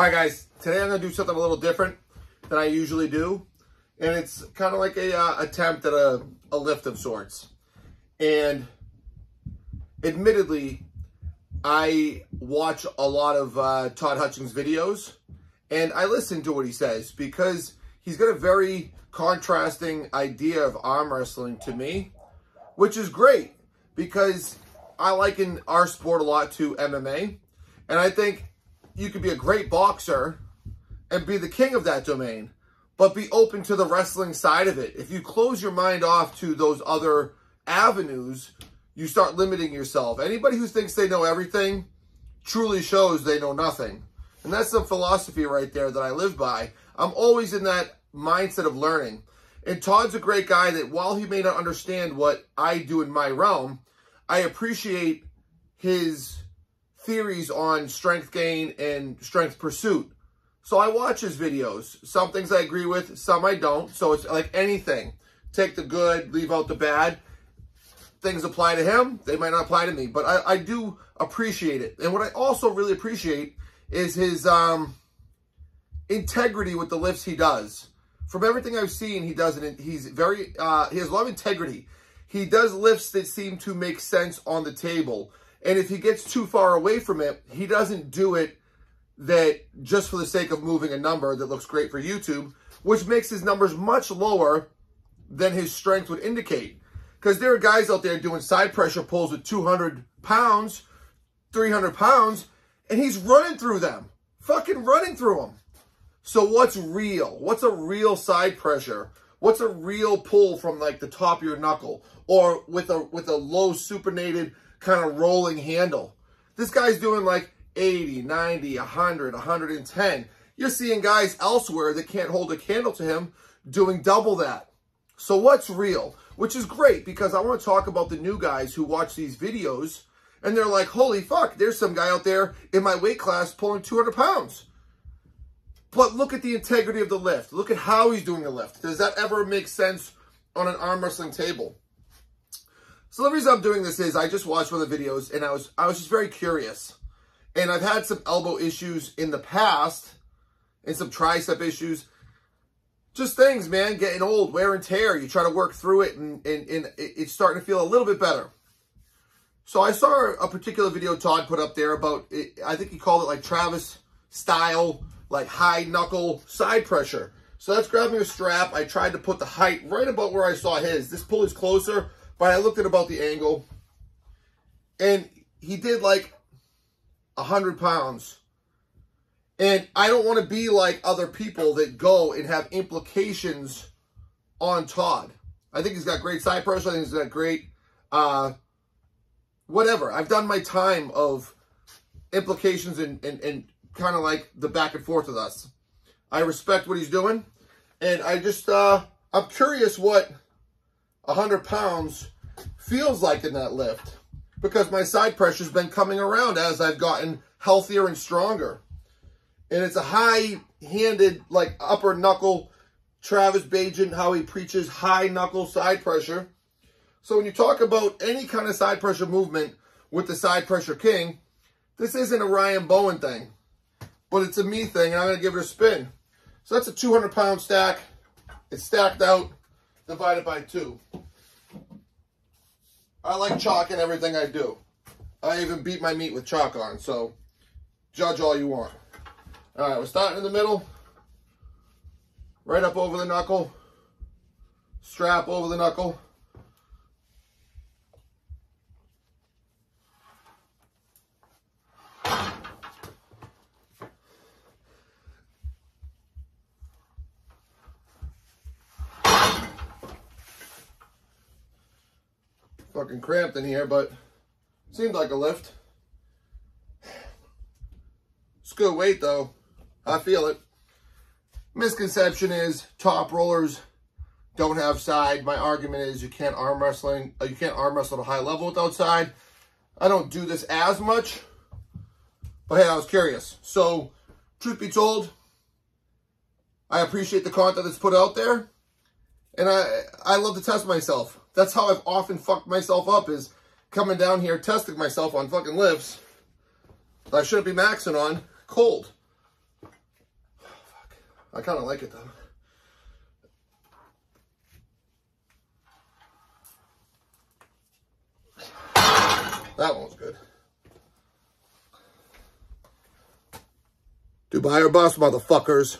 All right, guys, today I'm going to do something a little different than I usually do. And it's kind of like a uh, attempt at a, a lift of sorts. And admittedly, I watch a lot of uh, Todd Hutchings videos and I listen to what he says because he's got a very contrasting idea of arm wrestling to me, which is great because I liken our sport a lot to MMA. And I think you could be a great boxer and be the king of that domain, but be open to the wrestling side of it. If you close your mind off to those other avenues, you start limiting yourself. Anybody who thinks they know everything truly shows they know nothing. And that's the philosophy right there that I live by. I'm always in that mindset of learning. And Todd's a great guy that while he may not understand what I do in my realm, I appreciate his theories on strength gain and strength pursuit. So I watch his videos. Some things I agree with, some I don't. So it's like anything. Take the good, leave out the bad. Things apply to him, they might not apply to me. But I, I do appreciate it. And what I also really appreciate is his um, integrity with the lifts he does. From everything I've seen, he does it. He's very, uh, he has a lot of integrity. He does lifts that seem to make sense on the table. And if he gets too far away from it, he doesn't do it that just for the sake of moving a number that looks great for YouTube, which makes his numbers much lower than his strength would indicate. Because there are guys out there doing side pressure pulls with 200 pounds, 300 pounds, and he's running through them. Fucking running through them. So what's real? What's a real side pressure? What's a real pull from like the top of your knuckle or with a with a low supinated kind of rolling handle? This guy's doing like 80, 90, 100, 110. You're seeing guys elsewhere that can't hold a candle to him doing double that. So what's real? Which is great because I want to talk about the new guys who watch these videos and they're like, holy fuck, there's some guy out there in my weight class pulling 200 pounds. But look at the integrity of the lift. Look at how he's doing the lift. Does that ever make sense on an arm wrestling table? So the reason I'm doing this is I just watched one of the videos and I was I was just very curious. And I've had some elbow issues in the past and some tricep issues. Just things, man, getting old, wear and tear. You try to work through it and, and, and it's starting to feel a little bit better. So I saw a particular video Todd put up there about, I think he called it like Travis style like high knuckle side pressure. So that's grabbing a strap. I tried to put the height right about where I saw his. This pull is closer, but I looked at about the angle. And he did like 100 pounds. And I don't want to be like other people that go and have implications on Todd. I think he's got great side pressure. I think he's got great, uh, whatever. I've done my time of implications and, and, and kind of like the back and forth with us. I respect what he's doing. And I just, uh, I'm curious what 100 pounds feels like in that lift. Because my side pressure's been coming around as I've gotten healthier and stronger. And it's a high-handed, like, upper knuckle, Travis Bagent, how he preaches high knuckle side pressure. So when you talk about any kind of side pressure movement with the side pressure king, this isn't a Ryan Bowen thing but it's a me thing, and I'm going to give it a spin. So that's a 200 pound stack. It's stacked out, divided by two. I like chalk in everything I do. I even beat my meat with chalk on, so judge all you want. All right, we're starting in the middle, right up over the knuckle, strap over the knuckle. Fucking cramped in here, but seemed like a lift. It's good weight though. I feel it. Misconception is top rollers don't have side. My argument is you can't arm wrestling, uh, you can't arm wrestle at a high level without side. I don't do this as much, but hey, I was curious. So, truth be told, I appreciate the content that's put out there, and I I love to test myself that's how I've often fucked myself up is coming down here, testing myself on fucking lifts that I shouldn't be maxing on cold. Oh, fuck. I kind of like it though. That one was good. Dubai or bust, motherfuckers.